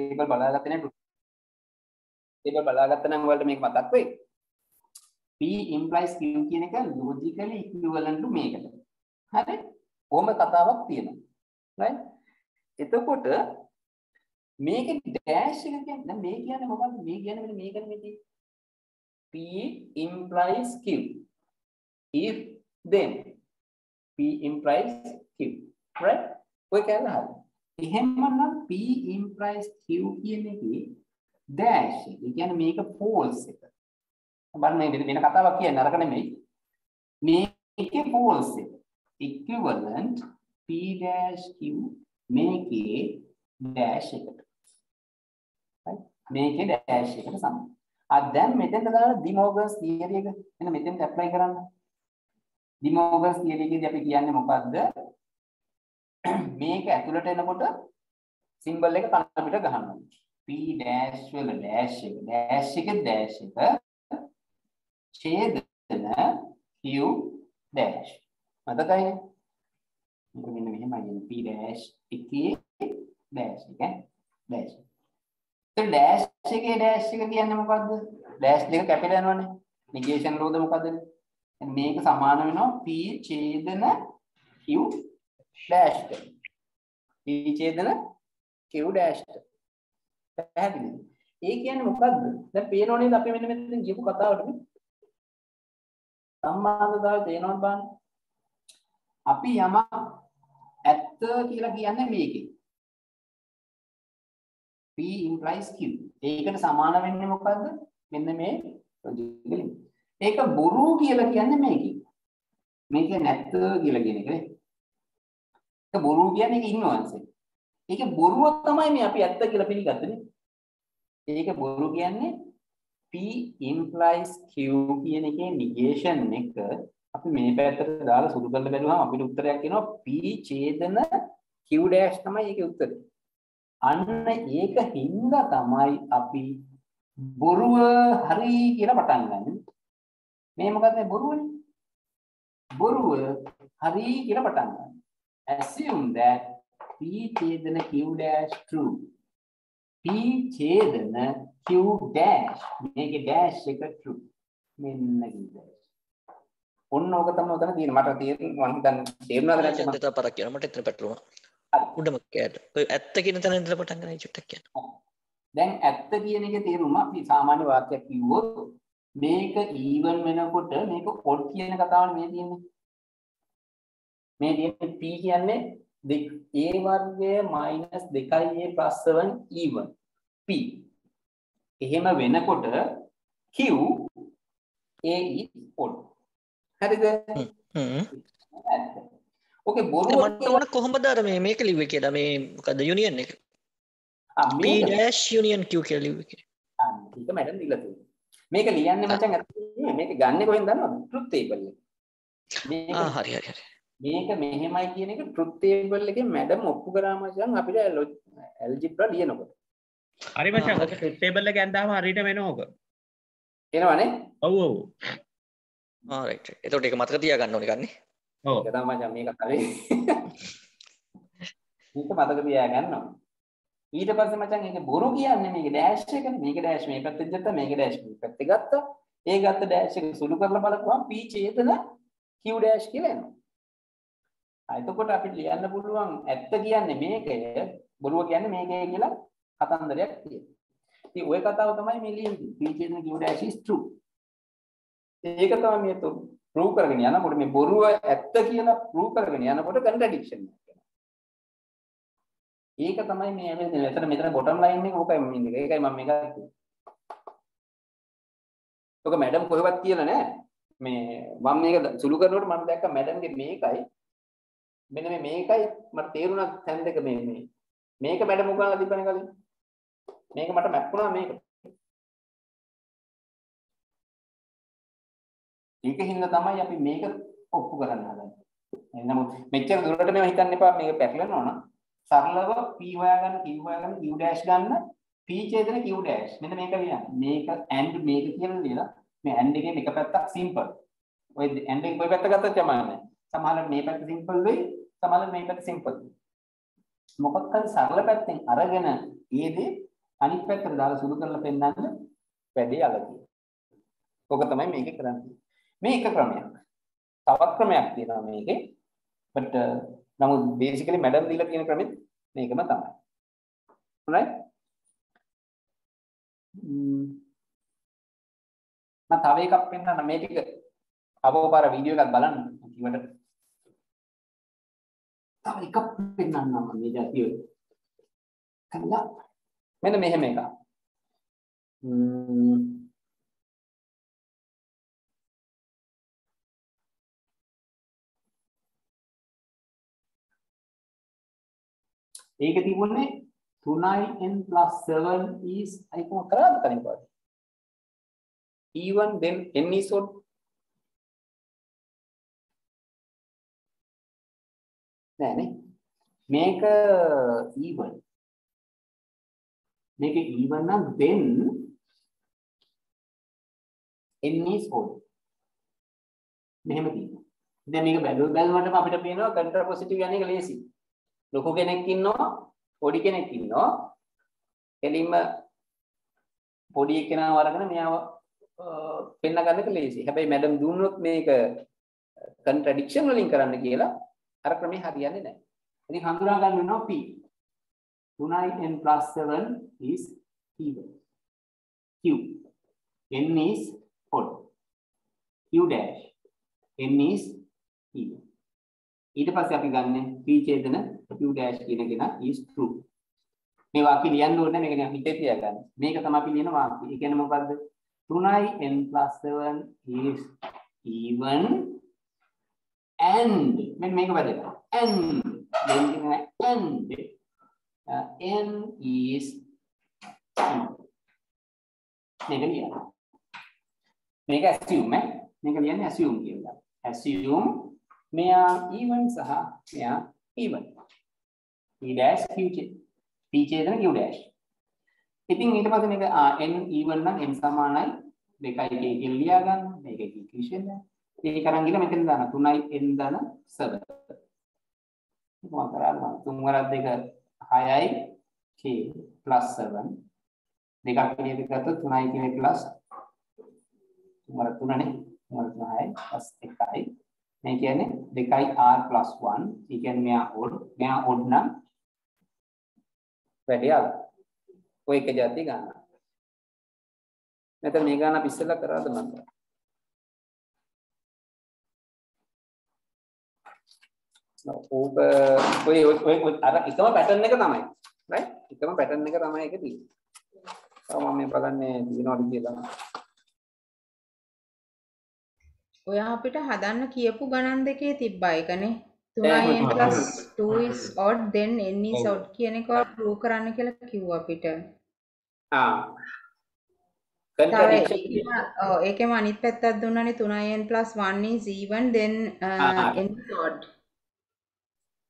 Table බලාගත්තේ නේද? Table බලාගත්තා නම් ඔයාලට මේක මතක් වෙයි. P implies Q කියන එක logically equivalent to මේකට. හරි? කොහොම කතාවක් තියෙනවා. right? එතකොට මේකේ dash එක කියන්නේ දැන් මේ කියන්නේ මොකද්ද? මේ කියන්නේ මෙන්න මේකනේ මේ තියෙන්නේ. P implies Q. If then P implies Q. Right? ඔය කියන්නේ හරි. එහෙමනම් P implies Q කියන එකේ dash එක. ඒ කියන්නේ මේක false එක. බලන්න මේ වෙන කතාවක් කියන්නේ අරක නෙමෙයි. මේකේ false එක. equivalent P dash Q මේකේ dash එකට. right? මේකේ dash එකට සමානයි. ආ දැන් මෙතෙන්ට දාලා ඩිමෝගන්ස් තියරි එක එන්න මෙතෙන්ට ඇප්ලයි කරන්න. ඩිමෝගන්ස් තියරි එකේදී අපි කියන්නේ මොකද්ද? මේක ඇතුළට එනකොට සිම්බල් එක කන පිට ගහනවා. P dash වල dash එක dash එක dash එක ඡේදන Q dash. මතකයිනේ? මේක මෙන්න මෙහෙමයි එන්නේ P dash එකේ dash එක dash. ඒ dash එකේ dash එක කියන්නේ මොකද්ද? dash දෙක කැපිලා යනවනේ. negation රෝධ මොකද්ද? මේක සමාන වෙනවා P ඡේදන Q dash P ඡේදන Q dash පැහැදිලිද? ඒ කියන්නේ මොකද්ද? දැන් පේනව නේද අපි මෙන්න මෙතන කියපු කතාවට මේ සම්බන්ධතාවය තේනවද බලන්න. අපි යම ඇත්ත කියලා කියන්නේ මේකේ. P implies Q. ඒකට සමාන වෙන්නේ මොකද්ද? මෙන්න මේ ලොජිකලි. ඒක බොරු කියලා කියන්නේ මේකේ. මේක නැත්ත කියලා කියන එක නේ. ඒක බොරු කියන්නේ ඒක ඉන්නවන්ස් එක. ඒක බොරුව තමයි මේ අපි ඇත්ත කියලා පිළිගත්තනේ. ඒක බොරු කියන්නේ P implies Q කියන එකේ negation එක අපි මේ පැත්තට දාලා සුදු කරලා බැලුවම අපිට උත්තරයක් එනවා P ඡේදන Q dash තමයි ඒකේ උත්තරේ. අන්න ඒක හින්දා තමයි අපි බොරුව හරි කියලා පටන් ගන්න. මේ මොකක්ද මේ බොරුවනේ? බොරුව හරි කියලා පටන් ගන්න. Assume that P ඡේදන Q dash true. P ඡේදන Q dash මේකේ dash එක true. මෙන්න කිව්වා. ඔන්න ඕක තමයි උතන තියෙන මට තියෙන මම හිතන්නේ තේරුණාද නැත්නම් දෙත පරක් කියනවා මට එතන පැටලුණා. උඩම කෑට. ඔය ඇත්ත කියන තැන ඉඳලා පටන් ගන්න චුට්ටක් කියන්න. දැන් ඇත්ත කියන එකේ තේරුම අපි සාමාන්‍ය වාක්‍යයක් කිව්වොත් මේක ඊවන් වෙනකොට මේක ඔඩ් කියන කතාවනේ මේ තියෙන්නේ. මේ තියෙන්නේ p කියන්නේ a වර්ගය minus 2a plus 7 even p. එහෙම වෙනකොට q a is odd. හරිද? ඕකේ බොරුව මට ඕන කොහොමද අර මේ මේක ලිව්වේ කියලා මේ මොකද්ද යුනියන් එක P dash union Q කියලා ලිව්වේ කියලා. ආ, ඒක මැඩම් දීලා තියෙනවා. මේක ලියන්නේ මචං ඇත්තටම මේක ගන්නෙ කොහෙන්ද දන්නවද? ට්‍රුත් ටේබල් එක. ආ හරි හරි හරි. මේක මෙහෙමයි කියන එක ට්‍රුත් ටේබල් එකේ මැඩම් ඔප්පු කරා මචං අපිට ඇල්ජිබ්‍රා ලියනකොට. හරි මචං ඔක ට්‍රිප් ටේබල් එක ඇන්දාම හරියට වෙනවා ඕක. එනවනේ? ඔව් ඔව්. ආ රයිට් රයිට්. එතකොට ඒක මතක තියාගන්න ඕනේ ගන්නේ. ඔව්. ඒක තමයි මචං මේක හරි. මේක මතක තියාගන්න ඕනේ. ඊට පස්සේ මචං ඒක බොරු කියන්නේ මේක ඩෑෂ් එකනේ. මේක ඩෑෂ් මේ පැත්තෙන් ගත්තා මේක ඩෑෂ් මේ පැත්තේ ගත්තා. ඒ ගත්ත ඩෑෂ් එක සුළු කරලා බලපුවම p ඡේදන q ඩෑෂ් කියලා එනවා. ආ, එතකොට අපිට ලියන්න පුළුවන් ඇත්ත කියන්නේ මේකය බොරුව කියන්නේ මේකය කියලා කතන්දරයක් තියෙනවා. ඉතින් ওই කතාව තමයි මේ ලියන්නේ. p ඡේදන q ඩෑෂ් is true. ඒක තමයි මේ ප්‍රූව් කරගෙන යනකොට මේ බොරුව ඇත්ත කියලා ප්‍රූව් කරගෙන යනකොට කන්ට්‍රඩික්ෂන් එකක් එනවා. ඒක තමයි මේ ඇවිල්ලා මෙතන මෙතන බොටම් ලයින් එක ඕකයි මම ඉන්නේ. ඒකයි මම මේක ගත්තේ. ඔක මැඩම් කොහෙවත් කියලා නෑ. මේ මම මේක සුළු කරනකොට මම දැක්ක මැඩම්ගේ මේකයි මෙන්න මේ මේකයි මට තේරුණා තැන් දෙක මේ මේ මේක මැඩම් උගන්ලා තිබ්බනේ කලින්. මේක මට මැප් වුණා මේක. ඒකින්ද තමයි අපි මේක ඔප්පු කරන්න හදන්නේ. නමුත් මෙච්චර දුරට මේව හිතන්න එපා මේක පැටලෙනවා නම් සරලව p හොයාගන්න q හොයාගන්න q dash ගන්න p ඡේදන q dash මෙන්න මේක ලියන්න. මේක and මේක කියලා ලියලා මේ and එකේ එක පැත්තක් simple. ඔය and එක කොයි පැත්ත ගත්තත් කමක් නැහැ. සමහරවිට මේ පැත්ත simple වෙයි, සමහරවිට මේ පැත්ත simple වෙයි. මොකක් හරි සරල පැත්තෙන් අරගෙන ඒ දේ අනිත් පැත්තට දාලා සුළු කරලා පෙන්නන්න වැඩි අලගිය. ඔක තමයි මේකේ කරන්නේ. මේ එක ක්‍රමයක්. තවත් ක්‍රමයක් තියෙනවා මේකේ. but uh, නමුත් basically මැඩම් දීලා තියෙන ක්‍රමෙත් මේකම තමයි. right? Hmm. මම තව එකක් පෙන්නන්න මේ ටික අවපාර වීඩියෝ එකක් බලන්න කිව්වට තව එකක් පෙන්නන්නම් මම මේ જાතිය කළා. මෙන්න මෙහෙම එකක්. ඒක තිබුණේ 3n 7 is අයි කොහොම කරාද කලින් පාඩේ e1 then n is odd නෑනේ. මේක e1 මේක e1 නම් then n is odd මෙහෙම තියෙනවා. දැන් මේක බැලුව බැලුවටම අපිට පේනවා කන්ට්‍රා පොසිටිව් යන එක ලේසි ලොකු කෙනෙක් ඉන්නවා පොඩි කෙනෙක් ඉන්නවා. එලින්ම පොඩි කෙනාව අරගෙන මෙයාව පෙන්න ගන්නක ලේසි. හැබැයි මැඩම් දුන්නොත් මේක කන්ට්‍රඩික්ෂන් වලින් කරන්න කියලා අර ක්‍රමේ හරියන්නේ නැහැ. ඉතින් හඳුනා ගන්න වෙනවා P. 3n 7 is P1. Q. n is odd. Q dash. n is P1. ඊට පස්සේ අපි ගන්න P ඡේදන Q dash කියන කෙනා is true. මේ වාක්‍ය ලියන්න ඕනේ මේක නිකන් හිතේ තියාගන්න. මේක තමයි අපි ලියන වාක්‍ය. ඒ කියන්නේ මොකද්ද? 3i n plus 7 is even and මෙන්න මේක වැදගත්. and then කියන and uh, n is මේක ලියන්න. මේක assume ඈ. මේක ලියන්නේ assume කියලා. assume මෙයා even සහ මෙයා even. e dash q p ඡේදන q dash. ඉතින් ඊට පස්සේ මේක uh, n even නම් n සමානයි 2යි k කියලා ලියා ගන්න. මේක ඉක්වේෂන් එක. ඒක අරන් ගිහලා මෙතන දාන 3යි n දාන 7. මොකක්ද කරන්නේ? 3 වරක් දෙක 6යි k 7. දෙකක් කියන එක ගත්තොත් 3යි කියන එක 3 වරක් 3නේ. 3 වරක් 6යි 1යි. මේ කියන්නේ 2යි r 1. ඒ කියන්නේ මෙයා odd. මෙයා odd නම් වැඩි අලක්. ඔය එක જાති ගන්න. නැත්නම් මේ ගාන අපි ඉස්සෙල්ලා කරාද මන්ද? ඕක ඔය අර එකම පැටර්න් එක තමයි. right? එකම පැටර්න් එක තමයි ඒක තියෙන්නේ. මම මේ බලන්නේ දිනවලු කියලා. ඔයා අපිට හදන්න කියපු ගණන් දෙකේ තිබ්බා ඒකනේ 3n 2 is odd then n is odd කියන එක ප්‍රූව් කරන්න කියලා කිව්වා අපිට. ආ. ඒකෙම අනිත් පැත්තක් දුන්නානේ 3n 1 is even then uh, n is odd.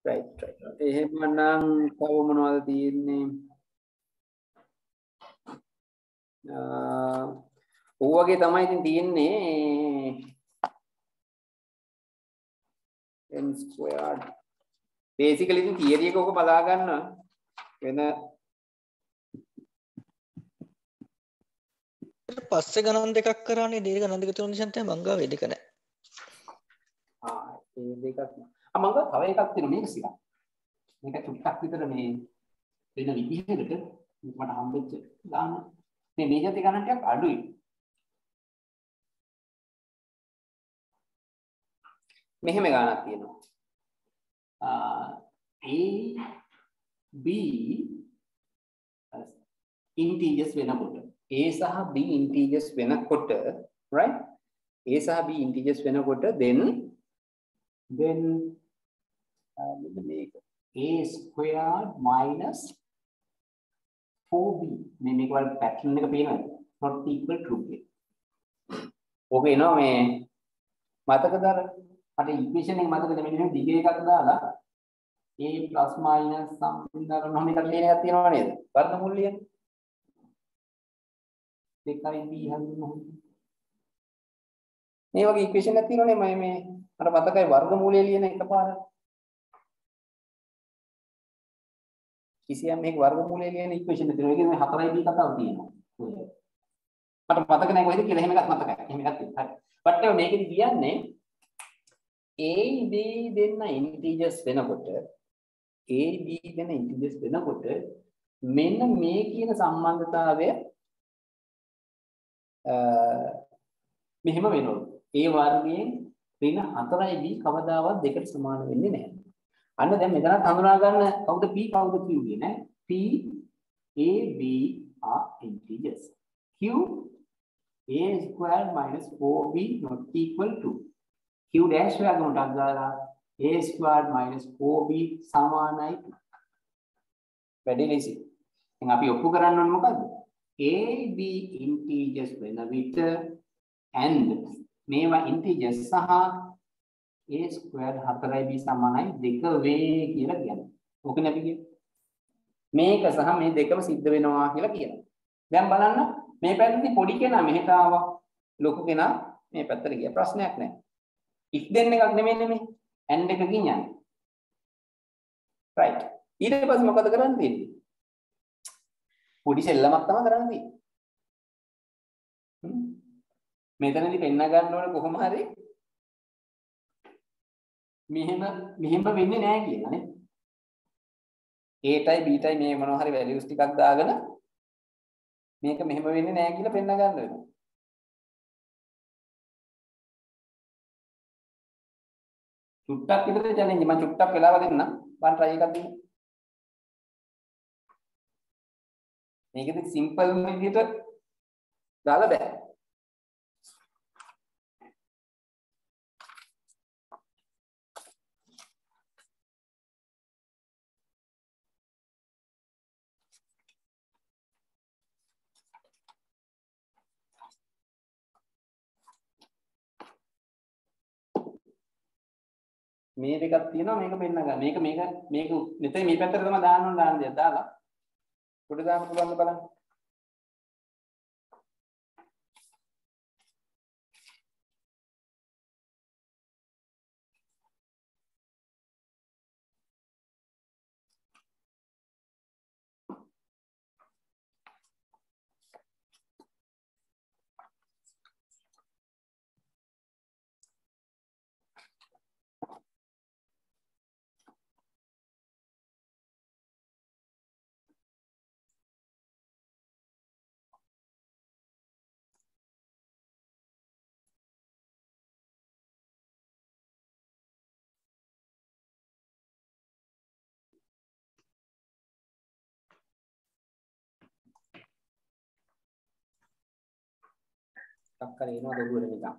Right right. එහෙමනම් තව මොනවද තියෙන්නේ? ආ ඔය වගේ තමයි ඉතින් තියෙන්නේ. N squared. Basically ඉතින් theory එක ඔක බලා ගන්න වෙන පස්සේ ගණන් දෙකක් කරානේ. දීර්ඝ ගණන් දෙක තුන නිසා තමයි මං ගාව. දෙක නැහැ. ආ ඒ දෙකක් ආ මං ගාව තව එකක් තියෙනවා මේක සිරා. මේක චුට්ටක් විතර මේ වෙන විදිහකට මට හම්බෙච්ච ගාන මේ මේ ජාති ගණන් ටිකක් අඩුයි. මෙහෙම ගානක් තියෙනවා. A B integers වෙනකොට A සහ B integers වෙනකොට right A සහ B integers වෙනකොට then then uh, මෙන්න මේක A squared minus 4B මේ මේක වල පැටර්න් එක පේනවද not equal true කියලා. ඕක එනවා මේ මතකද අර මට ඉක්වේෂන් එක මතකද මෙන්න දිග එකක් දාලා a plus minus something දාලා මොහොම එකක් ලියන එකක් තියෙනව නේද? වර්ගමූල ලියන්න. දෙකයි b හඳුනන මේ වගේ ඉක්වේෂන් එකක් තියෙනවනේ මම මේ අර මතකයි වර්ගමූලය ලියන එකපාර. කිසියම් මේක වර්ගමූලය ලියන ඉක්වේෂන් එක තියෙනවා. ඒකේ මේ 4b කතාව තියෙනවා. මට මතක නැහැ කොහෙද කියලා එහෙම එකක් මතකයි. එහෙම එකක් තියෙනවා. හරි. බට් මේකෙදි කියන්නේ a b දෙන්න integers වෙනකොට a b දෙන්න integers වෙනකොට මෙන්න මේ කියන සම්බන්ධතාවය මෙහෙම වෙනවලු. A වර්ගයෙන් ඍණ 4b කවදාවත් දෙකට සමාන වෙන්නේ නැහැ. අන්න දැන් මෙතනත් හඳුනා ගන්න කවුද p කවුද q කියන්නේ p a b are integers. q a squared minus 4b not equal to q dash වර්ගමටක් දාලා a squared minus 4b සමානයි වැඩි ලෙසි. එහෙනම් අපි ඔප්පු කරන්න ඕනේ මොකද්ද? a b integers වෙන විට and මේවා integers සහ a squared 4b සමානයි 2 වේ කියලා කියන්නේ. ඕකනේ අපි කියන්නේ. මේක සහ මේ දෙකම සිද්ධ වෙනවා කියලා කියනවා. දැන් බලන්න මේ පැත්තේ පොඩි කෙනා මෙහෙට ආවා. ලොකු කෙනා මේ පැත්තට ගියා. ප්‍රශ්නයක් නැහැ. if දෙන්න එකක් නෙමෙයි නෙමෙයි. and එකකින් යන්නේ. right. ඊට පස්සේ මොකද කරන්න තියෙන්නේ? පොඩි සෙල්ලමක් තමයි කරන්න තියෙන්නේ. මෙතනදී පෙන්න ගන්න ඕනේ කොහොම හරි මෙහෙම මෙහෙම වෙන්නේ නැහැ කියලා නේ. A ටයි B ටයි මේ මොනවා හරි වැලියුස් ටිකක් දාගෙන මේක මෙහෙම වෙන්නේ නැහැ කියලා පෙන්න ගන්න වෙනවා. චුට්ටක් විතර චැලෙන්ජ් මම චුට්ටක් වෙලාව දෙන්නම්. බලන්න try එකක් දෙන්න. මේකෙදි සිම්පල් විදිහට දාලා බෑ. මේ දෙකක් තියෙනවා මේක පෙන්න ගන්න. මේක මේක මේක මෙතන මේ පැත්තට තමයි දාන්න ඕන දාන්න දෙයක් දාලා. උඩ දාන්න පුළුවන් බලන්න. ටක් කරේ එනවා දොළුවට නිකන්.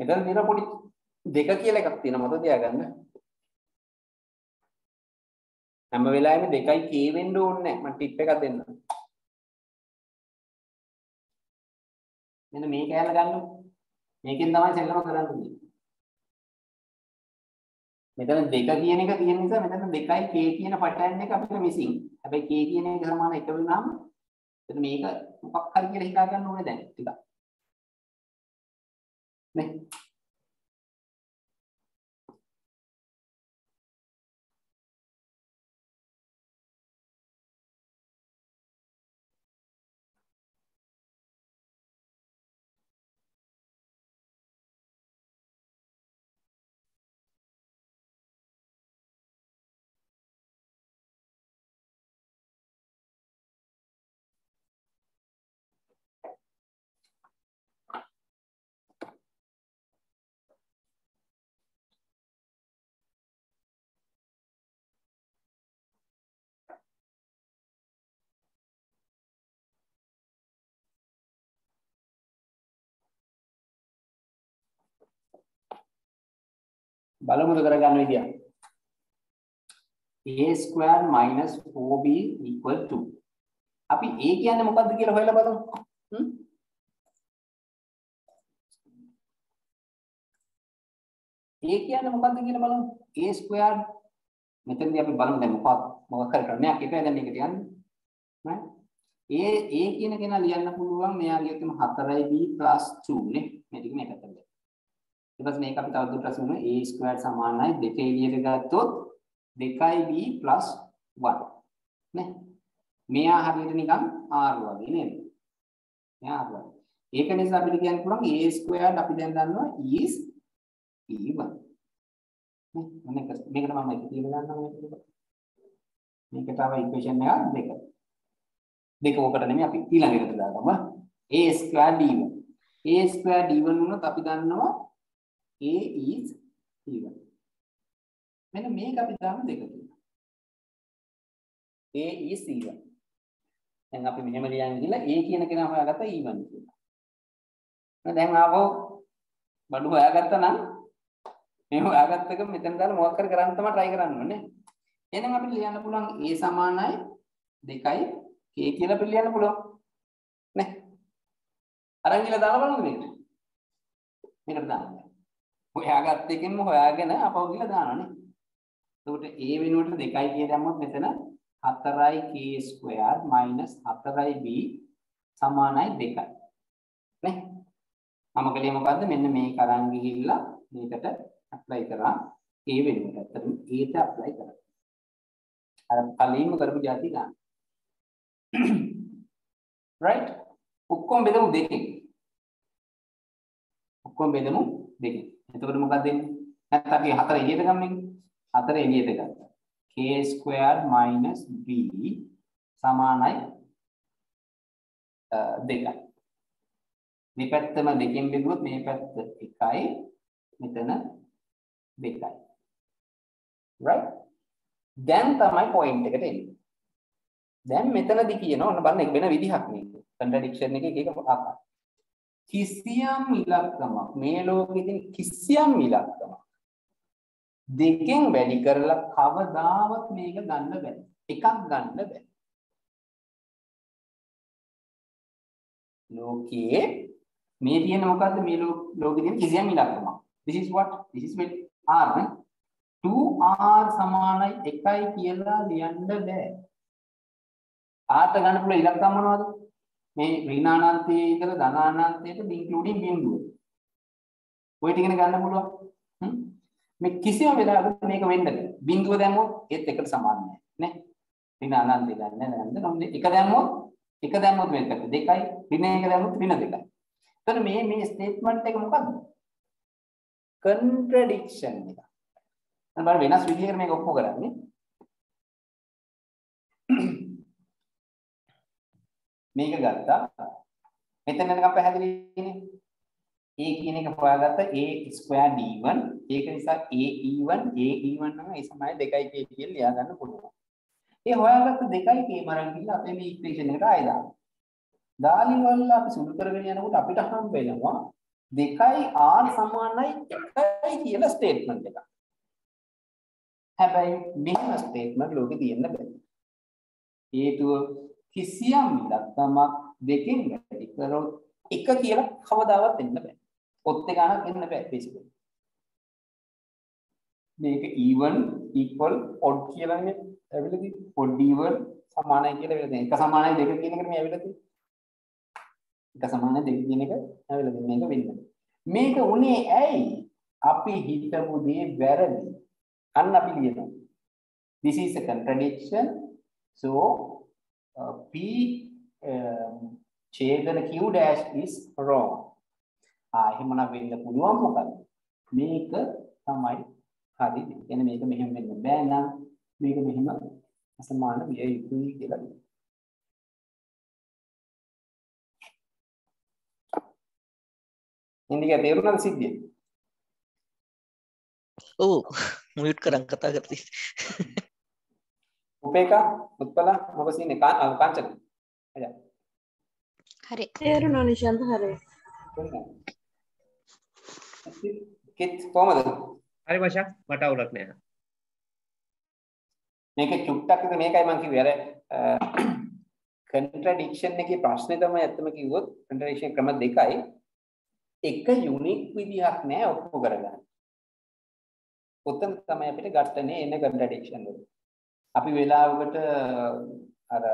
මෙතන තියෙන පොඩි දෙක කියලා එකක් තියෙනවා මතක තියාගන්න. හැම වෙලාවෙම දෙකයි k වෙන්න ඕනේ නැහැ. මම ටිප් එකක් දෙන්නම්. මෙන්න මේ කෑල්ල ගන්න. මේකෙන් තමයි සෙල්ලම කරන්න තියෙන්නේ. මෙතන දෙක කියන එක තියෙන නිසා මෙතන දෙකයි k කියන පටර්න් එක අපිට මිසින්. හැබැයි k කියන එක සමාන එක වුණාම එතන මේක මොකක් හරි කියලා හිතා ගන්න ඕනේ දැන් ටිකක්. නේ බලමුද කරගන්න විදිය. a square minus 4b equal to අපි a කියන්නේ මොකද්ද කියලා හොයලා බලමු. හ්ම්? a කියන්නේ මොකද්ද කියලා බලමු. a square මෙතනදී අපි බලමු දැන් මොකක් මොකක් හරි ක්‍රමයක් එකයි දැන් මේකට යන්නේ. නේද? a a කියන කෙනා ලියන්න පුළුවන් මෙයාගේ එකම 4b 2 නේ. මේ ටික මේකට දෙන්න. ඊට පස්සේ මේක අපි තවදුරටත් අසුන a square සමානයි දෙක එළියට ගත්තොත් 2b 1 නේ. මෙයා හරියට නිකන් r වගේ නේද? මෙයා r වගේ. ඒක නිසා අපිට කියන්න පුළුවන් a squared අපි දැන් දන්නවා is e1. නේ මේක මේකට මම එක කියලා ගන්නවා මේක. මේකට තව ඉක්වේෂන් එකක් දෙක. දෙක ඔකට නෙමෙයි අපි ඊළඟ එකට දාගමු. a square d1. a square d1 වුණොත් අපි දන්නවා a is e1. මෙන්න මේක අපි දාමු දෙක කියලා. a is e1. දැන් අපි මෙහෙම ලියන්න ගිහලා a කියන කෙනා හොයාගත්තා e1 කියලා. දැන් ආවෝ බඩු හොයාගත්තා නම් මේ හොයාගත්ත එක මෙතන දාලා මොකක් හරි කරන්න තමයි try කරන්න ඕනේ. එහෙනම් අපිට ලියන්න පුළුවන් a සමානයි 2යි k කියලා අපිට ලියන්න පුළුවන්. නේ? අරන් ගිහලා දාලා බලන්න මේක. මේකට දාන්න. හොයාගත්ත එකෙන්ම හොයාගෙන අපව ගිහලා දානවානේ. එතකොට a වෙනුවට 2යි කිය දැම්මොත් මෙතන 4යි k squared minus 4යි b සමානයි 2යි. නේ? මම කලේ මොකද්ද? මෙන්න මේක අරන් ගිහිල්ලා මේකට ඇප්ලයි කරා a වෙනුවට. ඇත්තටම a ට ඇප්ලයි කරා. අර කලින්ම කරපු જાති ගන්න. right? ඔක්කොම බෙදමු දෙකෙන්. ඔක්කොම බෙදමු දෙකෙන්. එතකොට මොකක්ද වෙන්නේ? නැත්නම් අපි හතර එළියට ගම්මෙන්. හතර එළියට ගත්තා. k squared minus b සමානයි දෙකයි. මේ පැත්තම දෙකෙන් බෙදුවොත් මේ පැත්ත එකයි මෙතන දෙකයි. right? දැන් තමයි පොයින්ට් එකට එන්නේ. දැන් මෙතනදී කියනවා ඔන්න බලන්න එක වෙන විදිහක් මේක. කන්ට්‍රඩික්ෂන් එකේ එක ආකාරය. කිසියම් ඉලක්කමක් මේ ලෝකෙ තියෙන කිසියම් ඉලක්කමක් දෙකෙන් වැඩි කරලා කවදාවත් මේක ගන්න බෑ. එකක් ගන්න බෑ. ලෝකයේ මේ තියෙන මොකද්ද මේ ලෝකෙ තියෙන කිසියම් ඉලක්කමක්. this is what this is when r right 2r සමානයි 1යි කියලා ලියන්න බෑ. r ට ගන්න පුළුවන් ඉලක්කම් මොනවද? මේ ඍණානන්තයේ ඉඳලා ධනානන්තයට ඉන්ක්ලූඩින් බිඳුව. ඔය ටිකනේ ගන්න පුළුවන්. හ්ම් මේ කිසිම වෙලාවක මේක වෙන්න බෑ. බිඳුව දැම්මොත් ඒත් එකට සමාන නෑ නේ. ඍණ අනන්තය ගන්න නැන්ද නම් එක දැම්මොත් එක දැම්මොත් මේකට දෙකයි ඍණ එක දැම්මොත් ඍණ දෙකයි. එතකොට මේ මේ ස්ටේට්මන්ට් එක මොකද්ද? contradiction එක. දැන් බලන්න වෙනස් විදිහකට මේක ඔප්පු කරන්නේ. මේක ගත්තා. මෙතන නිකන් පැහැදිලිනේ. a කියන එක හොයාගත්ත a square d1 ඒක නිසා a e1 a e1 නම් ඒ සමයි 2k කියලා ලියා ගන්න පුළුවන්. ඒ හොයාගත්ත 2k මරන් ගිහලා අපේ මේ ඉක්වේෂන් එකට ආයෙ දාන්න. දාලි වල අපි සුළු කරගෙන යනකොට අපිට හම්බ වෙනවා 2r සමානයි 1යි කියලා ස්ටේට්මන්ට් එකක්. හැබැයි මෙහෙම ස්ටේට්මන්ට් ලෝකේ තියෙන්න බෑ. හේතුව කිසියම් ඉලක්කමක් දෙකෙන් වැඩි කරොත් එක කියලා කවදාවත් එන්න බෑ. පොත් එක ගන්නත් එන්න බෑ බේසිකලි. මේක e1 equal odd කියලානේ ඇවිල්ලා තියෙන්නේ. odd e1 සමානයි කියලා වෙලා තියෙනවා. එක සමානයි දෙක කියන එකට මේ ඇවිල්ලා තියෙන්නේ. එක සමානයි දෙක කියන එක ඇවිල්ලා තියෙන්නේ. මේක වෙන්නේ. මේක උනේ ඇයි? අපි හිතපු දේ වැරදි. අන්න අපි ලියනවා. This is a contradiction. So uh, P um, ඡේදන q dash is wrong. ආ එහෙමනම් වෙන්න පුළුවන් මොකද? මේක තමයි හරි. එන මේක මෙහෙම වෙන්න බෑ නම් මේක මෙහෙම අසමාන විය යුතුයි කියලා. ඉන්දික තේරුණාද සිද්ධිය? ඔව් මියුට් කරන් කතා කරති. උපේකා උත්පලා මොකද ඉන්නේ කාංචන. අයියා. හරි තේරුණා නිශාන්ත හරි කිත් කොහමද? හරි මචං මට අවුලක් නෑ. මේක චුට්ටක් එක මේකයි මම කිව්වේ අර කන්ට්‍රඩික්ෂන් එකේ ප්‍රශ්නේ තමයි ඇත්තම කිව්වොත් කන්ට්‍රඩික්ෂන් ක්‍රම දෙකයි එක යුනික් විදිහක් නෑ ඔප්පු කරගන්න. උතන තමයි අපිට ගැටනේ එන කන්ට්‍රඩික්ෂන් වල. අපි වෙලාවකට අර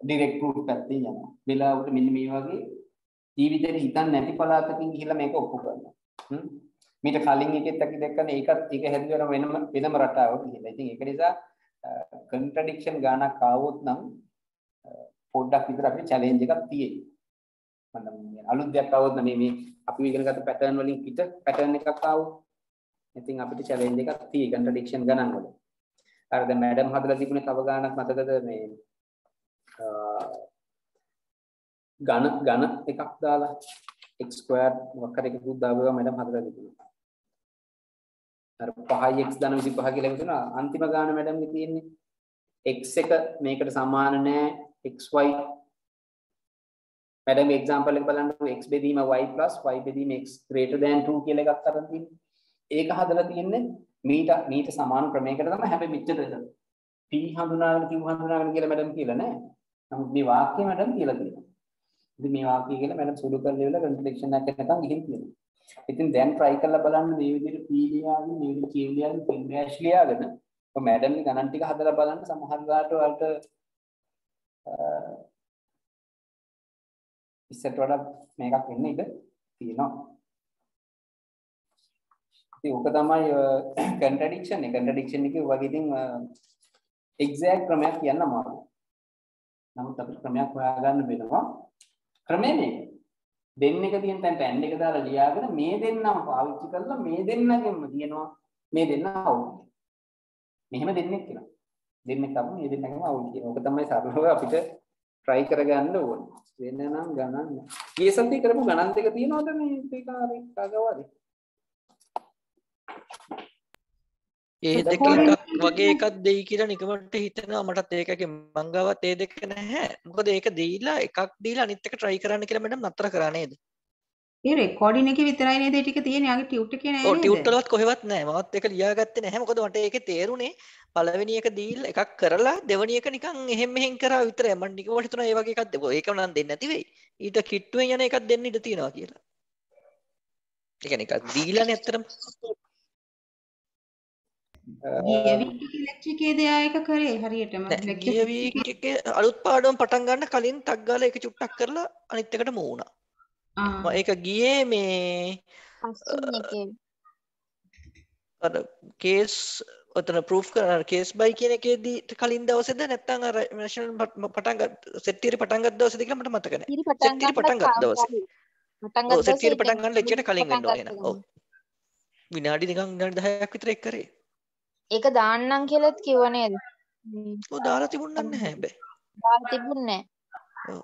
ඩිරෙක්ට් ප්‍රූෆ් පැත්තේ යනවා. වෙලාවකට මෙන්න මේ වගේ ජීවිතේ හිතන්නේ නැති පළාතකින් ගිහිල්ලා මේක ඔප්පු කරනවා. හ්ම්. මීට කලින් එකෙත් අපි දැක්කනේ ඒකත් ඒක හැදුවම වෙනම වෙනම රටාවක් ගිහිල්ලා. ඉතින් ඒක නිසා කන්ට්‍රඩික්ෂන් ගානක් ආවොත් නම් පොඩ්ඩක් විතර අපිට චැලෙන්ජ් එකක් තියෙයි. මම අලුත් දෙයක් ආවොත් නම් මේ මේ අපි ඉගෙන ගත්ත පැටර්න් වලින් පිට පැටර්න් එකක් ආවොත් ඉතින් අපිට චැලෙන්ජ් එකක් තියෙයි කන්ට්‍රඩික්ෂන් ගණන් වල. අර දැන් මැඩම් හදලා තිබුණේ තව ගානක් මතකද මේ ඝන ඝන එකක් දාලා x squared මොකක් හරි එකකුත් දාගුවා මැඩම් හදලා තිබුණා. අර 5x ධන 25 කියලා හිතුණා අන්තිම ගාන මැඩම්ගේ තියෙන්නේ x එක මේකට සමාන නෑ xy මැඩම් එක්සැම්පල් එක බලන්නකො x බෙදීම y y බෙදීම x greater than 2 කියලා එකක් අරන් තියෙන්නේ. ඒක හදලා තියෙන්නේ මීට මීට සමාන ක්‍රමයකට තමයි හැබැයි මෙච්චර p හඳුනාගෙන q හඳුනාගෙන කියලා මැඩම් කියලා නෑ. නමුත් මේ වාක්‍යය මැඩම් කියලා තියෙනවා. ඉතින් මේ වාක්‍යය කියලා මැඩම් සුළු කරලා ඉවරලා කන්ට්‍රඩික්ෂන් එකක් නැත්නම් ගිහින් තියෙනවා. ඉතින් දැන් try කරලා බලන්න මේ විදිහට p ලියාගෙන මේ විදිහට q ලියාගෙන p dash ලියාගෙන ඔය මැඩම්ගේ ගණන් ටික හදලා බලන්න සමහර දාට වලට ඉස්සරට වඩා මේකක් වෙන්න ඉඩ තියෙනවා. ඉතින් ඕක තමයි කන්ට්‍රඩික්ෂන් එක. කන්ට්‍රඩික්ෂන් එකේ වගේ ඉතින් එක්සැක්ට් ක්‍රමයක් කියන්න අමාරුයි. නමුත් අපිට ක්‍රමයක් හොයාගන්න වෙනවා. ක්‍රමය මේක. දෙන්න එක තියෙන තැනට n එක දාලා ලියාගෙන මේ දෙන්නම පාවිච්චි කරලා මේ දෙන්නගෙන්ම තියෙනවා මේ දෙන්න අවුල්. මෙහෙම දෙන්නෙක් කියලා. දෙන්නෙක් අපු මේ දෙන්නගෙම අවුල් කියන. ඕක තමයි සරලව අපිට try කරගන්න ඕනේ. වෙන නම් ගණන් නෑ. ගිය සතියේ කරපු ගණන් දෙක තියෙනවද මේ ඒකාරේ කගවරේ? ඒ දෙක වගේ එකක් දෙයි කියලා නිකමට හිතෙනවා. මටත් ඒකක මංගවත් ඒ දෙක නැහැ. මොකද ඒක දීලා එකක් දීලා අනිත් එක try කරන්න කියලා මඩම් නතර කරා නේද? ඒ රෙකෝඩින් එකේ විතරයි නේද? ඒ ටික තියෙන්නේ. යාගේ ටියුට් එකේ නෑ ඔව් නේද? ටියුට් වලත් කොහෙවත් නැහැ මමත් ඒක ලියාගත්තේ නැහැ. මොකද මට ඒකේ තේරුනේ පළවෙනි එක දීලා එකක් කරලා දෙවෙනි එක නිකන් එහෙම් මෙහෙම් කරා විතරයි. මම නිකමට හිතුණා ඒ වගේ එකක් දෙපො. ඒක නම් දෙන්නේ නැති වෙයි. ඊට කිට්ටුවෙන් යන එකක් දෙන්න ඉඩ තියෙනවා කියලා. ඒ කියන්නේ එකක් දීලානේ ඇත්තටම ගිය වීක් එකේ ලෙක්චර් එකේ දෙයා එක කරේ හරියටම එකේ අලුත් පාඩම පටන් ගන්න කලින් ටක් ගාලා ඒක චුට්ටක් කරලා අනිත් එකට මූණා. ඒක ගියේ මේ එකේ කේස් ඔතන ප්‍රූෆ් කරන කේස් බයි කියන එකේදී කලින් දවසේද නැත්නම් අර නැෂනල් පටන් ගත්ත සෙට්ටිරි පටන් ගත්ත දවසේද කියලා මට මතක නැහැ. ඉතිරි පටන් සෙට්ටිරි පටන් ගත්ත ගන්න දවසේ. සෙට්ටිරි දවසේ පටන් ගන්න ලෙක්චර් කලින් වෙන්න ඕනේ පටන් නේද? ඔව්. විනාඩි නිකන් විනාඩි 10ක් විතර එක් කරේ. ඒක දාන්නම් කියලාත් කිව්ව නේද? ඔව් දාලා තිබුණා නැහැ හැබැයි. දාලා තිබුණේ නැහැ. ඔව්.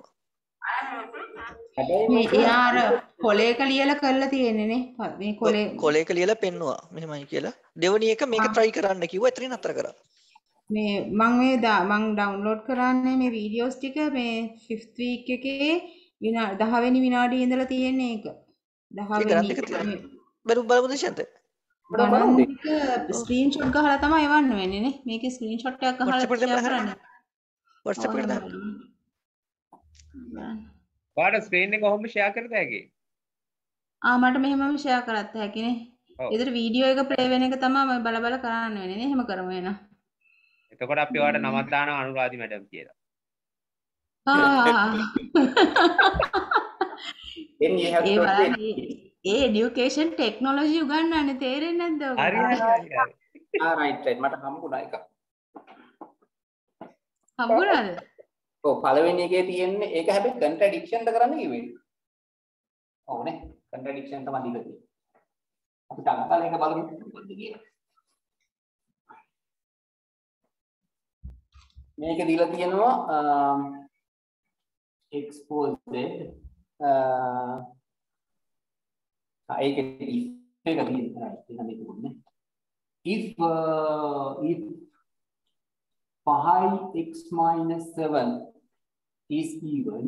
හැබැයි එයා අර කොලේක ලියලා කරලා තියෙන්නේ නේ මේ කොලේ කොලේක ලියලා පෙන්නුවා මෙහෙමයි කියලා. දෙවෙනි එක මේක try කරන්න කිව්වා. එතනින් අතර කරා. මේ මම මේ දා- මං ඩවුන්ලෝඩ් කරන්නේ මේ වීඩියෝස් ටික මේ 5th week එකේ විනා 10 වෙනි විනාඩියේ ඉඳලා තියෙන්නේ ඒක 10 ඒක ගණන් වෙනි බලමු දෙශන්ත. ගණන් ටික ස්ක්‍රීන්ෂොට් ගහලා තමයි එවන්න වෙන්නේ නේ. මේකේ ස්ක්‍රීන්ෂොට් එකක් ගහලා කරන්න. WhatsApp එකට දාන්න. ඔයාලට ස්ක්‍රීන් එක කොහොම ෂෙයා කරද හැකි? ආ මට මෙහෙමම ෂෙයා කරත් හැකිනේ ඔව්. ඒතර වීඩියෝ එක ප්ලේ වෙන එක තමයි මම බල බල කරන්න වෙන්නේ නේ. එහෙම කරමු එහෙනම්. එතකොට අපි ඔයාලට නමක් දානවා අනුරාධි මැඩම් කියලා. ආ. you have ඒ එඩියුකේෂන් ටෙක්නොලොජි උගන්නන්න තේරෙන් නැද්ද රයිට් මට හම්බුණා එක හම්බුණාද? ඔව් පළවෙනි එකේ තියෙන්නේ ඒක හැබැයි කන්ට්‍රඩික්ෂන් ද කරන්න කිව්වේ. ඔව්නේ කන්ට්‍රඩික්ෂන් තමයි දීලා තියෙන්නේ. අපි තවකල් එක බලමු. මොකද්ද කියලා. මේක දීලා තියෙනවා x z ඒක if එක තියෙනවා ඒක මේක උන්නේ. if uh, if 5x minus 7 is even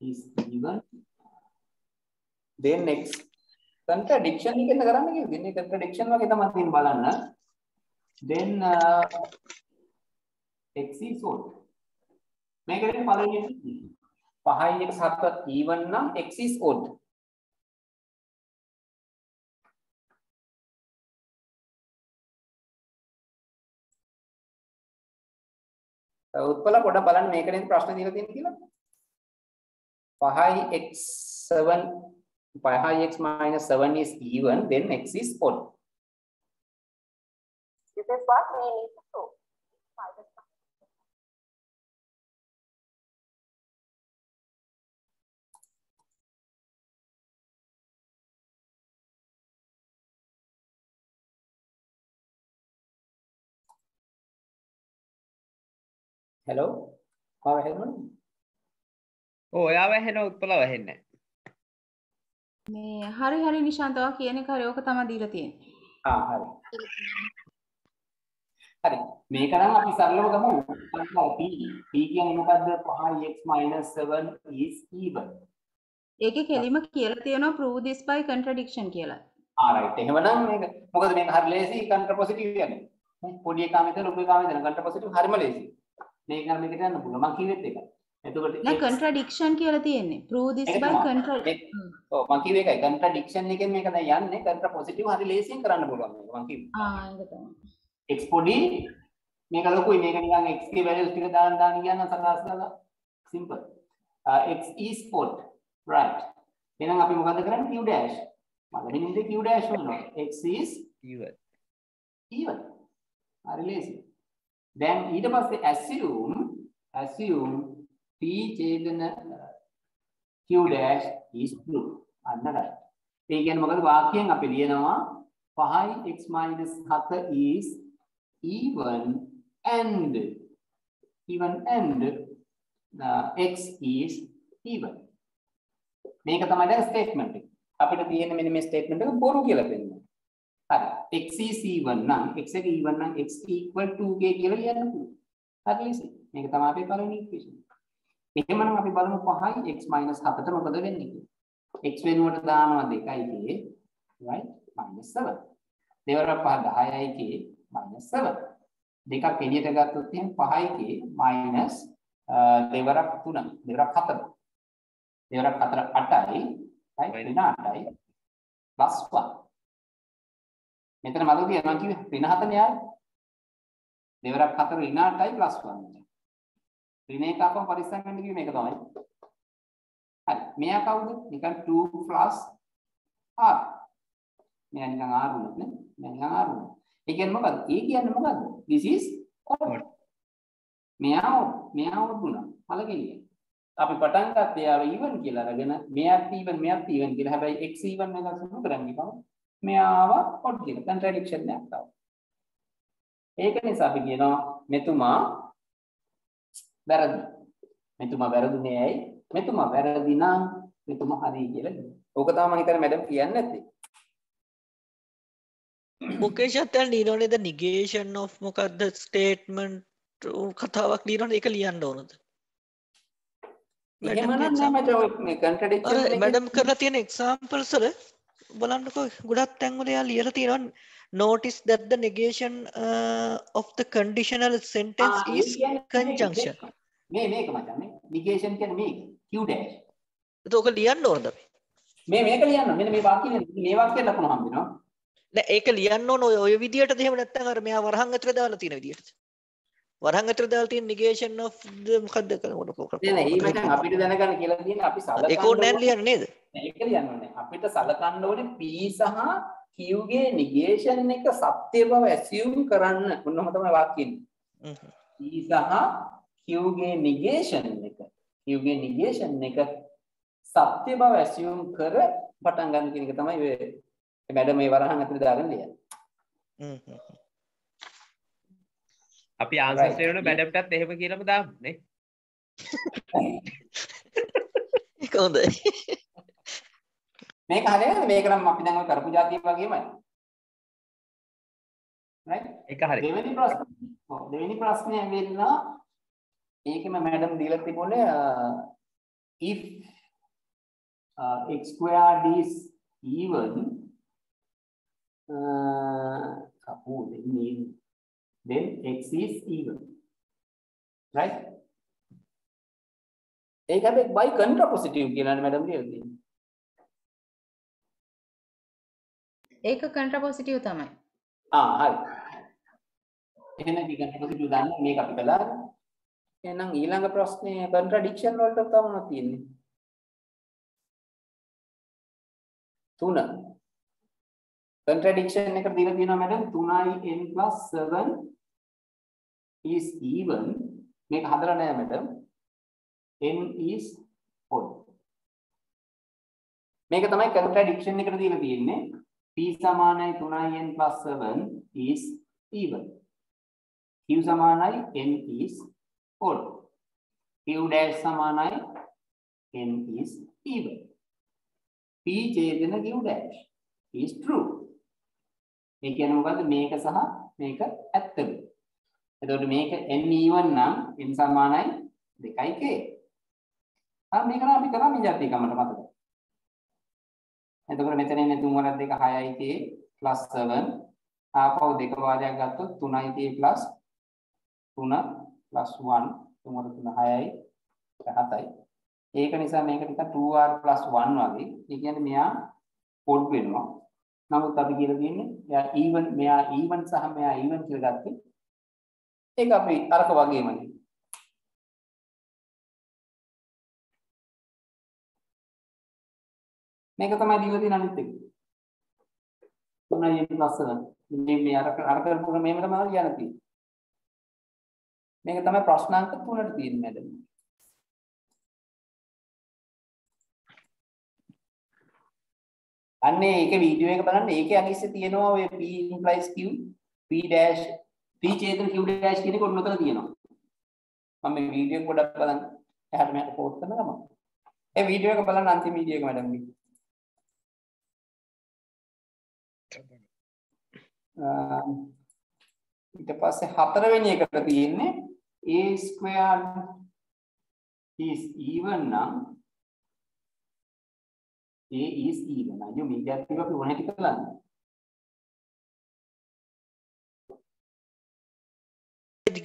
is even then x contradiction එකෙන් කරන්න කිව්වේ. මේ contradiction වගේ තමයි තියෙන බලන්න. then uh, x is odd. මේකෙන් පළවෙනි 5යි x 7ත් even නම් x is odd. උත්පල පොඩ බලන්න මේකෙන් ප්‍රශ්න දීලා තියෙන කියලා. 5යි x 7 5යි x minus 7 is even then x is odd. This is what we need to prove. hello මාව හෙන්නවද? ඕ ඔයා වැහෙන උත්පල වැහෙන්නේ මේ හරි හරි නිශාන්ත ඔයා කියන එක හරි ඕක තමයි දීලා තියෙන්නේ. ආ හරි. හරි. මේක නම් අපි සරලව ගමු. p p කියන්නේ මොකද්ද? 5x 7 is even. ඒකේ කෙලිම කියලා තියෙනවා prove this by contradiction කියලා. ආ රයිට්. එහෙමනම් මේක මොකද මේක හරි ලේසි කන්ට්‍ර පොසිටිව් යන්නේ. පොඩි එකා මෙතන ලොකු එකා මෙතන කන්ට්‍ර පොසිටිව් හරිම ලේසි. මේක නම් මේකට යන්න පුළුවන්. මම කිව්වෙත් ඒක. එතකොට නෑ contradiction කියලා තියෙන්නේ. prove this by contradiction. ඔව් මම කිව්වේ ඒකයි. කන්ට්‍රඩික්ෂන් එකෙන් මේක දැන් යන්නේ. කන්ට්‍ර පොසිටිව් හරි ලේසියෙන් කරන්න පුළුවන් මේක. මම කිව්වේ. ආ ඒක තමයි. x පොඩි මේක ලොකුයි. මේක නිකන් x ගේ values ටික දාන දාන කියන සකස් කරලා simple. uh, x is odd right. එහෙනම් අපි මොකද කරන්නේ? Q dash. මම හින්දේ q dash වුණා. X is even. even. හරි ලේසි දැන් ඊට පස්සේ assume assume p ඡේදන uh, q dash is true. අන්න right. ඒ කියන්නේ මොකද වාක්‍යයෙන් අපි ලියනවා 5x 7 is even and. even and uh, x is even. මේක තමයි දැන් ස්ටේට්මන්ට් එක. අපිට තියෙන මෙන්න මේ ස්ටේට්මන්ට් එක බොරු කියලා පෙන්නනවා. හරි. X is even නම් x එක even නම් x equal to k කියලා ලියන්න පුළුවන්. හරි ලේසි මේක තමයි අපේ පළවෙනි ඉක්වේෂන් එහෙමනම් අපි බලමු 5යි x 7ට මොකද වෙන්නේ කියලා. X වෙනුවට දානවා 2යි k right? Minus 7 දෙවරක් පහ 10යි k minus 7 දෙකක් එළියට ගත්තොත් එහෙනම් 5යි k දෙවරක් 3 දෙවරක් 4 දෙවරක් 4 8යි right? ඍණ 8යි plus 1 මෙතන කියනවා මම කිව්වේ ඍණ 4 නේ යාළුවා දෙවරක් 4 ඍණ 8යි plus 1 ඍණ එක අපම පරිස්සම් වෙන්න කිව්වේ මේක තමයි. හරි. මෙයා කවුද? නිකන් 2 plus r. මෙයා නිකන් r වුණොත් නේ. මෙයා නිකන් r වුණා. ඒ කියන්නේ මොකද්ද? ඒ කියන්නේ මොකද්ද? This is odd. මෙයා මෙයා odd වුණා. මලකෙලිය අපි පටන් ගත්තේ ආව even කියලා අරගෙන මෙයාත් even මෙයාත් even කියලා. හැබැයි x even එක සුළු කරන් ගිහම මෙයාව odd කියලා contradiction එකක් ආවා. ඒක නිසා අපි කියනවා මෙතුමා වැරදි මෙතුමා වැරදුනේ ඇයි? මෙතුමා වැරදි නම් මෙතුමා හරි කියලා කියනවා. ඕක තමයි මම හිතන්නේ මැඩම් කියන්නේ නැත්තේ. මොකේෂත් දැන් ලියනවනේද negation of මොකක්ද statement කතාවක් ලියනවනේ? ඒක ලියන්න ඕනද? එහෙම නම් නෑ මට ඔය එකේ- මැඩම් කරලා තියෙන examples වල බලන්නකෝ ගොඩක් තැන්වල එයා ලියලා තියෙනවා. Notice that the negation uh, of the conditional sentence A is conjunction. මේ මේක මචං මේ negation කියන්නේ මේක q dash. එතකොට ඕක ලියන්න ඕනද අපි? මේ මේක ලියන්න මෙන්න මේ වාක්‍යය මේ වාක්‍යය ලකුණු හම්බ වෙනවා. නෑ ඒක ලියන්න ඕන. ඔය විදියටද එහෙම නැත්නම් අර මෙයා වරහන් ඇතුලේ දාලා තියෙන විදියට වරහන් ඇතුලේ දාලා තියෙන negation of the මොකද්ද කරනකොට නෑ නෑ මචං අපිට දැනගන්න කියලා තියෙන්නේ අපි සලකන්න ඒක නැහැ ලියන්න නේද ඒක ලියන්න ඕනේ. අපිට සලකන්න ඕනේ p සහ q ගේ negation එක සත්‍ය බව assume කරන්න. මොනවද තමයි වාක්‍යෙන්නේ. p සහ q ගේ negation එක q ගේ negation එක සත්‍ය බව assume කර පටන් ගන්න කියන එක තමයි ඔය මැඩම් මේ වරහන් ඇතුලේ දාගෙන ලියන්නේ. හ්ම් හ්ම්. අපි. දෙනකොට මැඩම්ටත් එහෙම කියලාම දාමු නේ ඒක හොඳයි මේක හරියද මේක නම් අපි දැන් ඔය කරපු જાතිය වගේමයි. right? ඒක හරි දෙවෙනි ප්‍රශ්න ඔව් දෙවෙනි ප්‍රශ්නය වෙන්න ඒකෙම මැඩම් දීලා තිබුණේ uh, if uh, x squared is even uh, suppose it mean then x is even. Right? ඒක හැබැයි by contrapositive කියලානේ මැඩම් ලියලා තියෙන්නේ ඒක කන්ට්‍රාපොසිටිව් තමයි. ආ හරි. එහෙනම් අපි contrapositive දාන්න මේක අපි කළා. එහෙනම් ඊළඟ ප්‍රශ්නේ contradiction වලට තමයි තියෙන්නේ? තුන contradiction එකට දීලා තියෙනවා madam 3i n 7 is even. මේක හදලා නෑ මැඩම් n is odd. මේක තමයි contradiction එකට දීලා තියෙන්නේ. P සමානයි 3i n 7 is even. Q සමානයි n is odd. Q dash සමානයි n is even. P ඡේදන q dash is true. ඒ කියන්නේ මොකද්ද? මේක සහ මේක ඇත්තද? එතකොට මේක n even නම් n සමානයි 2යි k. ආ මේක නම් අපි කරා මේ ජාතිකමට මතකද එතකොට මෙතන ඉන්නේ 3 වරක් 2 6යි k 7 ආපහු දෙක වාරයක් ගත්තොත් 3යි k 3 1 3 වර 3 6යි 7යි ඒක නිසා මේක නිකන් 2r 1 වගේ. ඒ කියන්නේ මෙයා පොඩ් වෙනවා. නමුත් අපි කියලා තියෙන්නේ එයා even මෙයා even සහ මෙයා even කියලා ගත්තේ. ඒක අපි අරක වගේමනේ. මේක තමයි දීලා තියෙන අනිත් එක. 3n plus 7. මේ මේ අර අර කරපු මේම තමයි කියන්න තියෙන්නේ. මේක තමයි ප්‍රශ්නාංක 3ට තියෙන්නේ මැඩම්. අන්නේ ඒක වීඩියෝ එක බලන්න. ඒකේ අනිස්සේ තියෙනවා ඔය p implies q p dash p ඡේදන q dash කියන එක ඔන්න ඔතන තියෙනවා. මම මේ වීඩියෝ එක පොඩ්ඩක් බලන්න. එහාට මෙහාට පෝස්ට් කරන ගමන්. ඒ වීඩියෝ එක බලන්න අන්තිම වීඩියෝ එක මැඩම් ඊට පස්සේ හතරවෙනි එකට තියෙන්නේ a squared is even නම් A is even. අයියෝ මේ ගැප් එක අපි ඕන හැටි කරලා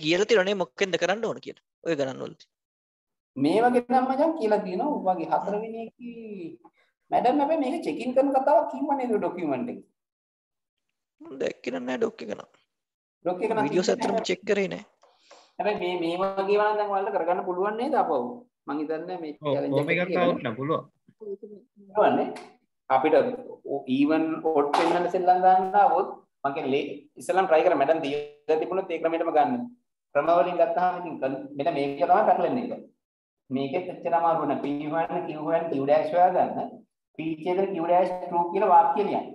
කියලා තියෙනනේ මොකෙන්ද කරන්න ඕන කියලා. ඔය ගණන් වලදී. මේ වගේ නම් මචං කියලා තියෙනවා ඔබගේ හතරවෙනි එකේ මැඩම් හැබැයි මේක චෙක් ඉන් කරන කතාවක් කිව්ව නේද ડોකියුමන්ට් එකේ. මම දැක්කේ නෑ ડොක් එක නම්. ડොක් එක නම් වීඩියෝ සැතරම චෙක් කරේ නෑ. හැබැයි මේ මේ වගේ වань දැන් ඔයාලට කරගන්න පුළුවන් නේද අපව? මං හිතන්නේ මේ චැලෙන්ජ් එක. ඔව් මේකට කරන්න පුළුවන්. පුළුවන්නේ අපිට ඊවන් ඔඩ් පෙන්වන්න සෙල්ලම් දාන්න આવොත් මම කියන්නේ ඉස්සලම් try කර මැඩම් දීලා තිබුණොත් ඒ ක්‍රමයටම ගන්න. ක්‍රම වලින් ගත්තාම ඉතින් මෙන්න මේක තමයි පැටලෙන්නේ ඒක. මේකෙත් එච්චර අමාරු නෑ. P1 Q1 Q dash හොයා ගන්න. P ඡේද Q dash true කියලා වාක්‍ය ලියන්න.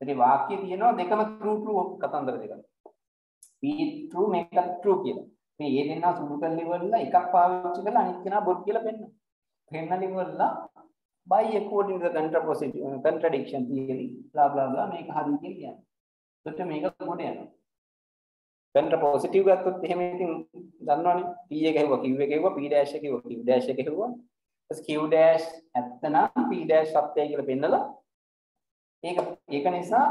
ඉතින් වාක්‍ය තියෙනවා දෙකම true true කතන්දර දෙකක්. P true මේකත් true කියලා. මේ ඒ දෙන්නා සුදු කරලා ඉවරලා එකක් පාවිච්චි කරලා අනිත් කෙනා බොරු කියලා පෙන්නන. පෙන්නන ඉවරලා by according to the contrapositive uh, contradiction theory blah blah blah මේක හරි කියලා කියන්නේ. එතකොට මේක ගොඩ යනවා. contrapositive ගත්තොත් එහෙම ඉතින් දන්නවනේ p එක හෙව්වා q එක හෙව්වා p dash එක හෙව්වා q dash එක හෙව්වා. ඊට q dash ඇත්තනම් p dash සත්‍යයි කියලා පෙන්නලා ඒක ඒක නිසා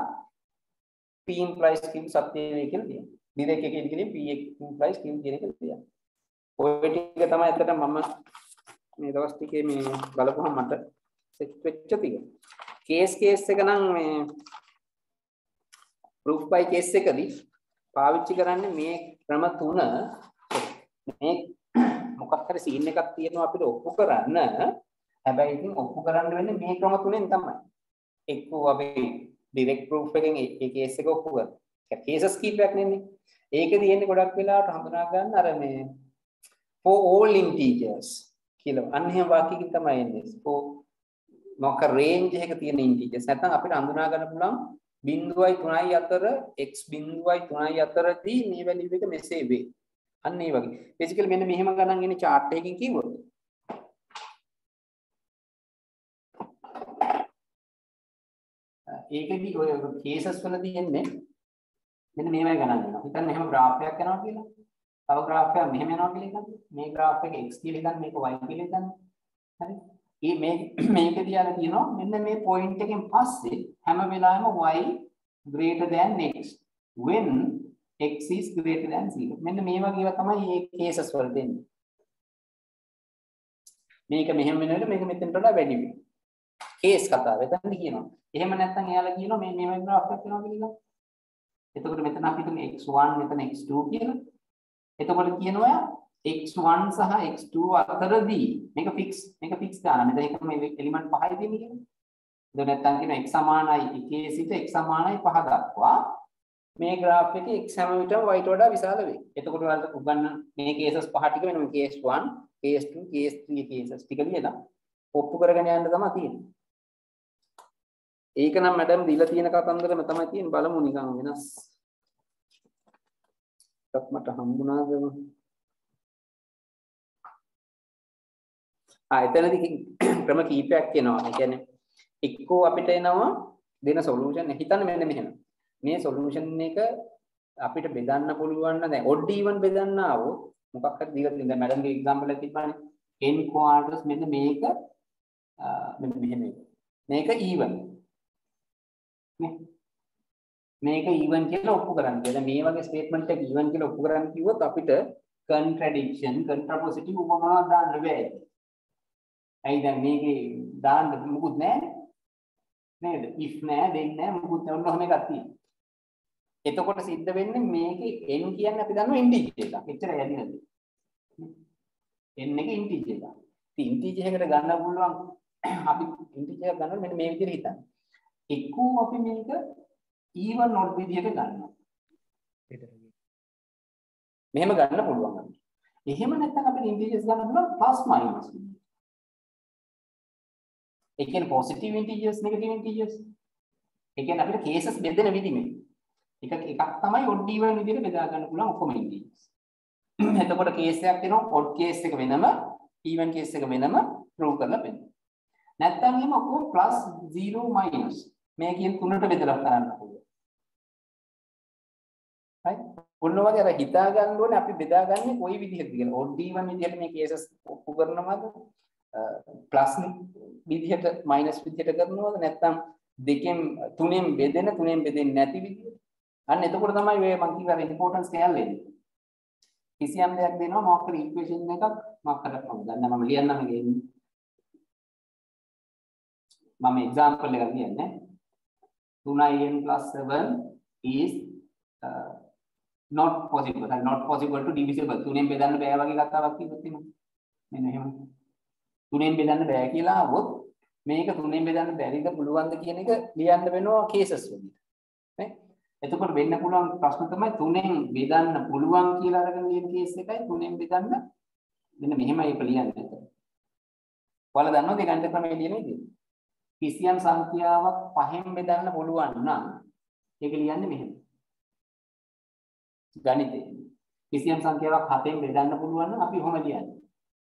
p implies q සත්‍යයි වෙයි කියලා කියනවා. ඩිරෙක්ට් එකේ ඉදිරියේ p implies q කියන එක කියනවා. ඔය ටික තමයි ඇත්තට මම මේ දවස් ටිකේ මේ බලපුවම මට සෙට් වෙච්ච ටික. කේස් කේස් එක නම් මේ proof by case එකදී පාවිච්චි කරන්නේ මේ ක්‍රම තුන. මේ මොකක් හරි සීන් එකක් තියෙනවා අපිට ඔප්පු කරන්න. හැබැයි ඉතින් ඔප්පු කරන්න වෙන්නේ මේ ක්‍රම තුනෙන් තමයි. එක්කෝ අපි ඩිරෙක්ට් ප්‍රූෆ් එකෙන් ඒ කේස් එක ඔප්පු කරනවා. ඒක කේසස් කීපයක් නෙන්නේ. ඒකේ තියෙන්නේ ගොඩක් වෙලාවට හඳුනා ගන්න අර මේ for all integers කියලා. අන්න එහෙම වාක්‍යකින් තමයි එන්නේ. for මොක රේන්ජ් එක තියෙන integers නැත්නම් අපිට හඳුනා ගන්න පුළුවන් බිංදුවයි 3යි අතර x බිංදුවයි 3යි අතරදී මේ වැලියු එක මෙසේ වේ. අන්න ඒ වගේ. බේසිකලි මෙන්න මෙහෙම ගණන් එන්නේ chart එකකින් කිව්වොත්. ඒකෙදි ඔය කේසස් වලදී එන්නේ මෙන්න මේවයි ගණන් දෙනවා. හිතන්න එහෙම graph එකක් යනවා කියලා. තව graph එකක් මෙහෙම යනවා කියලා හිතන්න. මේ graph එක x කියලා හිතන්න මේක y කියලා හිතන්න. හරි. ඒ මේ මේකදී අර කියනවා මෙන්න මේ පොයින්ට් එකෙන් පස්සේ හැම වෙලාවෙම y greater than x when x is greater than 0 මෙන්න මේ වගේ ඒවා තමයි මේ කේසස් වලට එන්නේ මේක මෙහෙම වෙනකොට මේක මෙතනට වඩා වැඩි වෙනවා. කේස් කතාව එතනදි කියනවා. එහෙම නැත්නම් එයාලා කියනවා මේ මේ වගේ ග්‍රාෆ් එකක් වෙනවා කියලා. එතකොට මෙතන අපි හිතමු x1 මෙතන x2 කියලා. එතකොට කියනවා x1 සහ x2 අතරදී මේක ෆික්ස් මේක ෆික්ස් ගන්න. මෙතන එක මේ එලිමන්ට් පහයි තියෙන්නේ කියලා. එතකොට නැත්තම් කියන x සමානයි 1 සිට x සමානයි 5 දක්වා මේ graph එකේ x හැම විටම y ට වඩා විශාල වෙයි. එතකොට ඔයාලට උගන්න මේ cases පහ ටික වෙනම case 1, case 2, case 3 cases ටික ලියලා ඔප්පු කරගෙන යන්න තමයි තියෙන්නේ. ඒක නම් මැඩම් දීලා තියෙන කතන්දරම තමයි තියෙන්නේ බලමු නිකන් වෙනස්. එකක් මට හම්බුණාද? එතනදී ක්‍රම කීපයක් එනවා. ඒ කියන්නේ එක්කෝ අපිට එනවා දෙන සොලියුෂන් හිතන්න මෙන්න මෙහෙම. මේ සොලියුෂන් එක අපිට බෙදන්න පුළුවන් නම් දැන් ඔඩ් ඊවන් බෙදන්න ආවොත් මොකක් හරි දීලා තියෙනවා. මැඩම්ගේ එක්සැම්පල් එකක් තිබ්බනේ. n quarters මෙන්න මේක මෙන්න මෙහෙම මේක ඊවන්. නේ මේක ඊවන් කියලා ඔප්පු කරන්න. දැන් මේ වගේ ස්ටේට්මන්ට් එක ඊවන් කියලා ඔප්පු කරන්න කිව්වොත් අපිට contradiction contrapositive උපමාවක් දාන්න බෑ. ඇයි දැන් මේකේ දාන්න මුකුත් නැහැ නේද? if නෑ දෙන්නේ නෑ මුකුත් නෑ ඔන්න ඔහම එකක් තියෙනවා. එතකොට සිද්ධ වෙන්නේ මේකේ n කියන්නේ අපි දන්නවා ඉන්ටිජර් එකක්. එච්චර යන්නේ නැති. n එක ඉන්ටිජර් එකක්. ඉතින් ඉන්ටිජර් එකකට ගන්න පුළුවන් අපි ඉන්ටිජර් එකක් ගන්නවා මෙන්න මේ විදිහට හිතන්න. එක්කෝ අපි මේක even not විදිහට ගන්නවා. මෙහෙම ගන්න පුළුවන්. එහෙම නැත්නම් අපිට ඉන්ටිජර්ස් ගන්න පුළුවන් plus minus විදිහට. ඒ කියන්නේ positive integers negative integers. ඒ කියන්නේ අපිට cases බෙදෙන විදි මේ. එක එකක් තමයි odd even විදිහට බෙදා ගන්න පුළුවන් ඔක්කොම integers. එතකොට case එකක් වෙනවා odd case එක වෙනම even case එක වෙනම prove කරලා පෙන්නන. නැත්තම් එහෙම ඔක්කොම plus 0 minus මේකෙන් තුනට බෙදලා කරන්න පුළුවන්. right? ඔන්න වගේ අර හිතා ගන්න ඕනේ අපි බෙදාගන්නේ කොයි විදිහටද කියලා. odd even විදිහට මේ cases ඔප්පු කරනවද? ප්ලස් විදිහට මයිනස් විදිහට කරනවද? නැත්නම් දෙකෙන් තුනෙන් බෙදෙන තුනෙන් බෙදෙන්නේ නැති විදිහට? අන්න එතකොට තමයි මේ මම කියවර ඉම්පෝටන්ස් කැලේ එන්නේ කිසියම් දෙයක් දෙනවා මොකක් හරි ඉක්වේෂන් එකක් මොකක් හරි මම දන්න මම ලියන්නම් ගෙන්නේ. මම එක්සැම්පල් එකක් ලියන්නේ. 3in 7 is uh, not possible. not possible to divisible. තුනෙන් බෙදන්න බෑ වගේ කතාවක් කිව්වොත් එහෙම. මෙන්න එහෙම තුනෙන් බෙදන්න බෑ කියලා આવොත් මේක තුනෙන් බෙදන්න බැරිද පුළුවන්ද කියන එක ලියන්න වෙනවා කේසස් විදිහට නේ? එතකොට වෙන්න පුළුවන් ප්‍රශ්න තමයි තුනෙන් බෙදන්න පුළුවන් කියලා අරගෙන ලියන කේස් එකයි තුනෙන් බෙදන්න මෙන්න මෙහෙමයි ඒක ලියන්නේ. ඔයාලා දන්නවද ඒ ගණිත ක්‍රමය ලියන විදිහ? කිසියම් සංඛ්‍යාවක් පහෙන් බෙදන්න පුළුවන් නම් ඒක ලියන්නේ මෙහෙම. ගණිතේ. කිසියම් සංඛ්‍යාවක් හතෙන් බෙදන්න පුළුවන් නම් අපි කොහොම ලියන්නේ.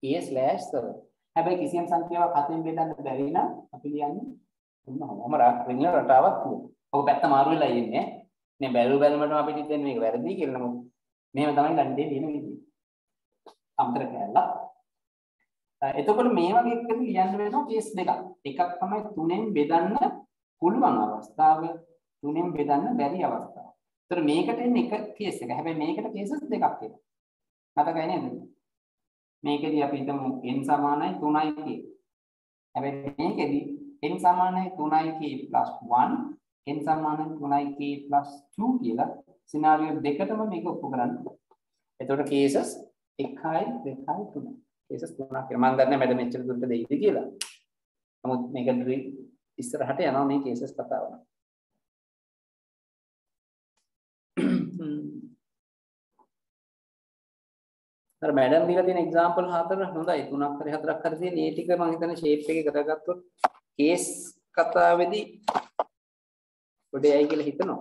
A/7 හැබැයි කිසියම් සංඛ්‍යාවක් හතෙන් බෙදන්න බැරි නම් අපි ලියන්නේ මොනවම රිංගන රටාවක් තියෙනවා. ඔක පැත්ත මාරු වෙලා ඉන්නේ. නේ බැලු බැලමටම අපිට හිතෙන්නේ මේක වැරදි කියලා නමුත් මෙහෙම තමයි ගණිතේ තියෙන විදිය. අමතර කැලලා. එතකොට මේ වගේ එකකින් ලියන්න වෙනවා කේස් දෙකක්. එකක් තමයි තුනෙන් බෙදන්න පුළුවන් අවස්ථාව, තුනෙන් බෙදන්න බැරි අවස්ථාව. ඒතර මේකට එන්නේ එක කේස් එක. හැබැයි මේකට කේසස් දෙකක් එනවා. මතකයි නේද? මේකෙදි අපි හිතමු n සමානයි 3යි කියලා. හැබැයි මේකෙදි n සමානයි 3යි k 1 n සමානයි 3යි k 2 කියලා සිනාරියෝ දෙකටම මේක ඔප්පු කරන්න. එතකොට කේසස් 1යි 2යි 3යි. කේසස් තුනක් කියලා. මම දන්නේ මැඩ මෙච්චර දුරට දෙයිද කියලා. නමුත් මේක ඉස්සරහට යනවා මේ කේසස් කතාව. අර මැඩම් දීලා තියෙන එක්සැම්පල් හතර හොඳයි. තුනක් හරි හතරක් හරි තියෙන. ඒ ටික මම හිතන්නේ ෂේප් එකේ කරගත්තොත් කේස් කතාවේදී පොඩි ඇයි කියලා හිතනවා.